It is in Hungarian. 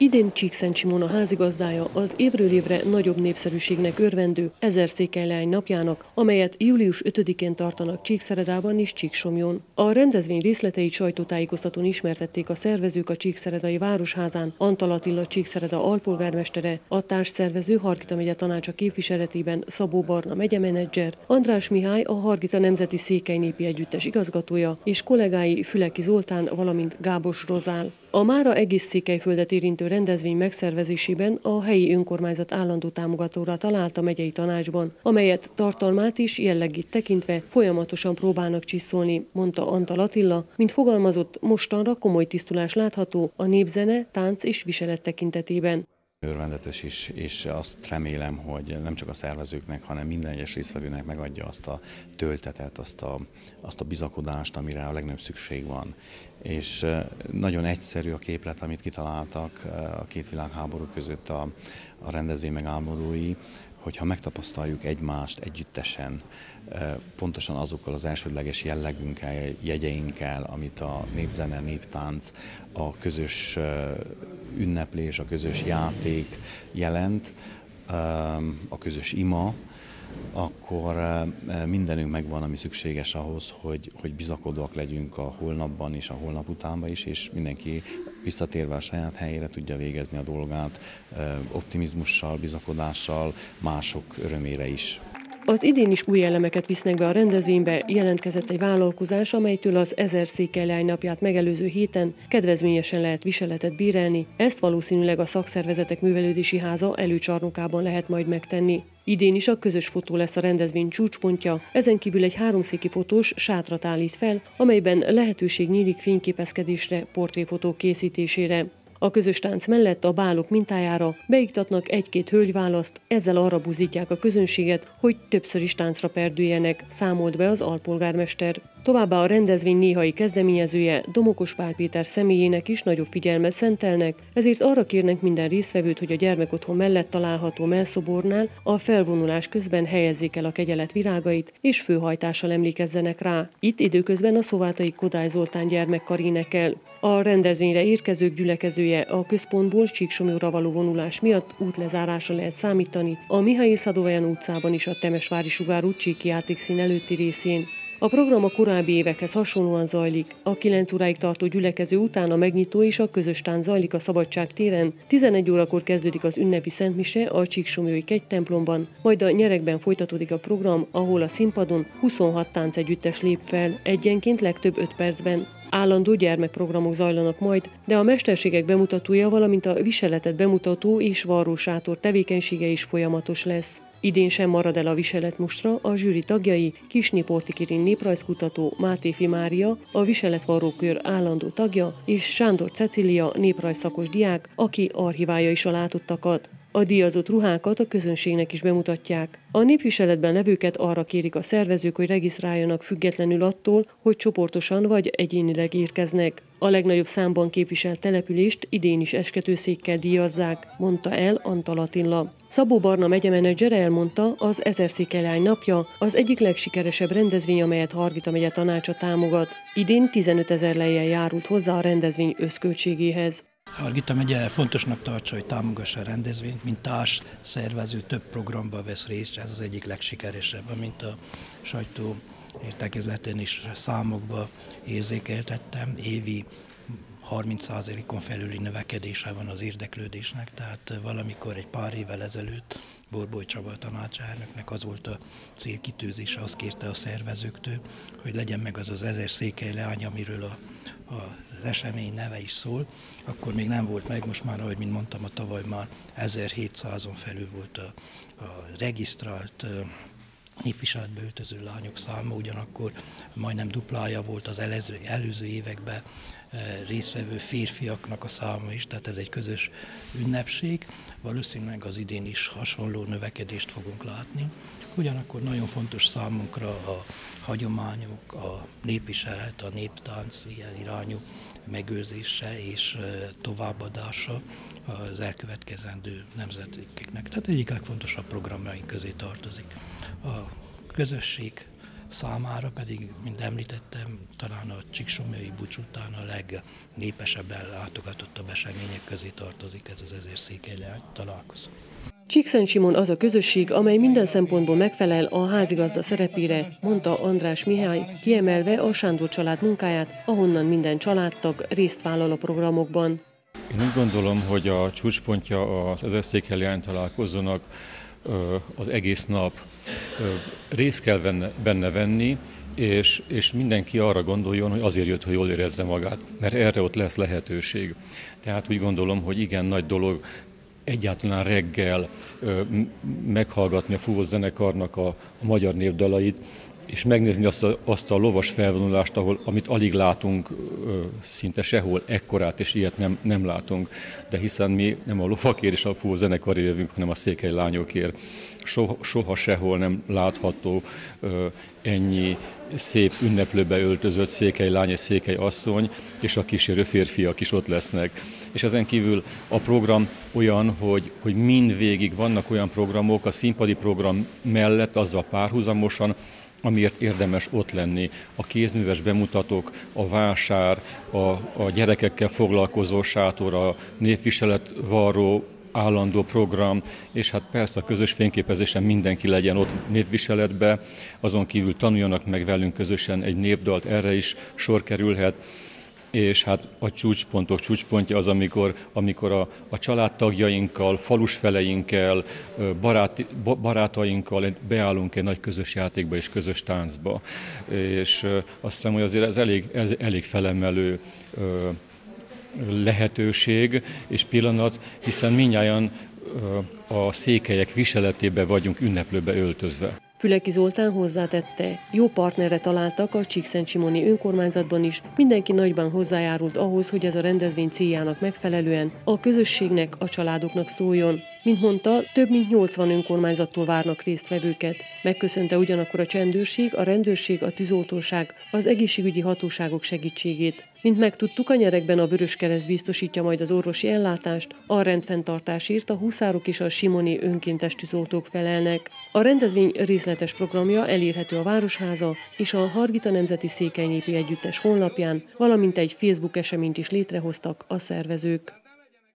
Idén Csíkszent Simona házigazdája az évről évre nagyobb népszerűségnek örvendő Ezer Székelylány napjának, amelyet július 5-én tartanak Csíkszeredában és Csíksomjon. A rendezvény részleteit sajtótájékoztatón ismertették a szervezők a Csíkszeredai Városházán, Antal Attila Csíkszereda alpolgármestere, a társszervező Hargita megye tanácsa képviseletében Szabó Barna megyemenedzser, András Mihály a Hargita Nemzeti Székely Népi Együttes igazgatója és kollégái Füleki Zoltán, valamint Gábos Rozál. A mára egész Székelyföldet érintő rendezvény megszervezésében a helyi önkormányzat állandó támogatóra talált a megyei tanácsban, amelyet tartalmát is jellegét tekintve folyamatosan próbálnak csiszolni, mondta Antal Attila, mint fogalmazott, mostanra komoly tisztulás látható a népzene, tánc és viselet tekintetében. Örvendetes is, és azt remélem, hogy nem csak a szervezőknek, hanem minden egyes résztvevőnek megadja azt a töltetet, azt a, azt a bizakodást, amire a legnagyobb szükség van. És nagyon egyszerű a képlet, amit kitaláltak a két világháború között a, a rendezvény megálmodói, hogyha megtapasztaljuk egymást együttesen, pontosan azokkal az elsődleges jellegünkkel, jegyeinkkel, amit a népzene, néptánc, a közös ünneplés, a közös játék jelent, a közös ima, akkor mindenünk megvan, ami szükséges ahhoz, hogy, hogy bizakodóak legyünk a holnapban és a holnap utánban is, és mindenki visszatérve a saját helyére tudja végezni a dolgát optimizmussal, bizakodással, mások örömére is. Az idén is új elemeket visznek be a rendezvénybe, jelentkezett egy vállalkozás, amelytől az ezer székelylány napját megelőző héten kedvezményesen lehet viseletet bírálni, ezt valószínűleg a szakszervezetek művelődési háza előcsarnokában lehet majd megtenni. Idén is a közös fotó lesz a rendezvény csúcspontja, ezen kívül egy háromszéki fotós sátrat állít fel, amelyben lehetőség nyílik fényképezkedésre, portréfotók készítésére. A közös tánc mellett a bálok mintájára beiktatnak egy-két hölgyválaszt, ezzel arra buzítják a közönséget, hogy többször is táncra perdüljenek, számolt be az alpolgármester. Továbbá a rendezvény néhai kezdeményezője Domokos Pál Péter személyének is nagyobb figyelmet szentelnek, ezért arra kérnek minden résztvevőt, hogy a gyermekotthon mellett található melszobornál a felvonulás közben helyezzék el a kegyelet virágait, és főhajtással emlékezzenek rá. Itt időközben a szovátai Kodály Zoltán gyermekkar énekel. A rendezvényre érkezők gyülekezője a központból Csíksomjóra való vonulás miatt útlezárásra lehet számítani a Mihály Szadovajan utcában is a Temesvári Sugár út Csíki játékszín előtti részén. A program a korábbi évekhez hasonlóan zajlik. A 9 óráig tartó gyülekező után a megnyitó és a közös tán zajlik a Szabadság téren. 11 órakor kezdődik az ünnepi szentmise a Csíksomjói templomban, majd a nyerekben folytatódik a program, ahol a színpadon 26 táncegyüttes lép fel, egyenként legtöbb 5 percben. Állandó gyermekprogramok zajlanak majd, de a mesterségek bemutatója, valamint a viseletet bemutató és varrósátor tevékenysége is folyamatos lesz. Idén sem marad el a viseletmustra a zsűri tagjai Kisni Portikirin néprajzkutató Mátéfi Mária, a viseletvarrókör állandó tagja, és Sándor Cecília néprajzszakos diák, aki archiválja is a látottakat. A díjazott ruhákat a közönségnek is bemutatják. A népviseletben levőket arra kérik a szervezők, hogy regisztráljanak függetlenül attól, hogy csoportosan vagy egyénileg érkeznek. A legnagyobb számban képviselt települést idén is esketőszékkel díjazzák, mondta el Antal Attila. Szabó Barna megyemenedzser elmondta, az Székelylány napja az egyik legsikeresebb rendezvény, amelyet Hargita megye tanácsa támogat. Idén 15 ezer lejjel járult hozzá a rendezvény összköltségéhez. Hargita megye fontosnak tartsa, hogy támogassa a rendezvényt, mint társ szervező több programba vesz részt, ez az egyik legsikeresebb, mint a sajtó értekezleten is számokba érzékeltettem, évi 30%-on felüli növekedése van az érdeklődésnek, tehát valamikor egy pár évvel ezelőtt Borboly Csaba tanácselnöknek az volt a célkitűzése, azt kérte a szervezőktől, hogy legyen meg az az ezer székely leány, amiről a, az esemény neve is szól, akkor még nem volt meg, most már, ahogy mint mondtam, a tavaly már 1700-on felül volt a, a regisztrált népviseletbe öltöző lányok száma, ugyanakkor majdnem duplája volt az előző, előző években résztvevő férfiaknak a száma is, tehát ez egy közös ünnepség. Valószínűleg az idén is hasonló növekedést fogunk látni. Ugyanakkor nagyon fontos számunkra a hagyományok, a népviselet, a néptánc ilyen irányú megőrzése és továbbadása az elkövetkezendő nemzeteknek. Tehát egyik legfontosabb programjaink közé tartozik. A közösség számára pedig, mint említettem, talán a Csíksomjai bucs után a legnépesebben látogatott események közé tartozik ez az ezer székely találkozó. Csíkszent Simon az a közösség, amely minden szempontból megfelel a házigazda szerepére, mondta András Mihály, kiemelve a Sándor család munkáját, ahonnan minden családtag részt vállal a programokban. Én úgy gondolom, hogy a csúcspontja az ezer székhelyány találkozónak az egész nap részt kell benne, benne venni, és, és mindenki arra gondoljon, hogy azért jött, hogy jól érezze magát, mert erre ott lesz lehetőség. Tehát úgy gondolom, hogy igen nagy dolog egyáltalán reggel meghallgatni a fúvós zenekarnak a, a magyar népdalait, és megnézni azt a, azt a lovas felvonulást, ahol, amit alig látunk szinte sehol, ekkorát és ilyet nem, nem látunk. De hiszen mi nem a lovakért és a fú zenekarért jövünk, hanem a székely lányokért. Soha, soha sehol nem látható ennyi szép ünneplőbe öltözött székely lány és székely asszony, és a kísérő férfiak is ott lesznek. És ezen kívül a program olyan, hogy, hogy mindvégig vannak olyan programok a színpadi program mellett, azzal párhuzamosan, amiért érdemes ott lenni. A kézműves bemutatók, a vásár, a, a gyerekekkel foglalkozó sátor, a népviselet varró állandó program, és hát persze a közös fényképezésen mindenki legyen ott népviseletbe, azon kívül tanuljanak meg velünk közösen egy népdalt, erre is sor kerülhet és hát a csúcspontok csúcspontja az, amikor, amikor a, a családtagjainkkal, falusfeleinkkel, barát, barátainkkal beállunk egy nagy közös játékba és közös táncba. És azt hiszem, hogy azért ez elég, ez elég felemelő lehetőség és pillanat, hiszen minnyáján a székelyek viseletébe vagyunk ünneplőbe öltözve. Füleki Zoltán hozzátette, jó partnerre találtak a Csíkszentsimoni önkormányzatban is, mindenki nagyban hozzájárult ahhoz, hogy ez a rendezvény céljának megfelelően a közösségnek, a családoknak szóljon. Mint mondta, több mint 80 önkormányzattól várnak résztvevőket. Megköszönte ugyanakkor a csendőrség, a rendőrség, a tűzoltóság, az egészségügyi hatóságok segítségét. Mint megtudtuk, a nyerekben a Vöröskereszt biztosítja majd az orvosi ellátást, a rendfenntartásért a huszárok és a simoni önkéntes tűzoltók felelnek. A rendezvény részletes programja elérhető a Városháza és a Hargita Nemzeti Székelynépi Együttes honlapján, valamint egy Facebook eseményt is létrehoztak a szervezők.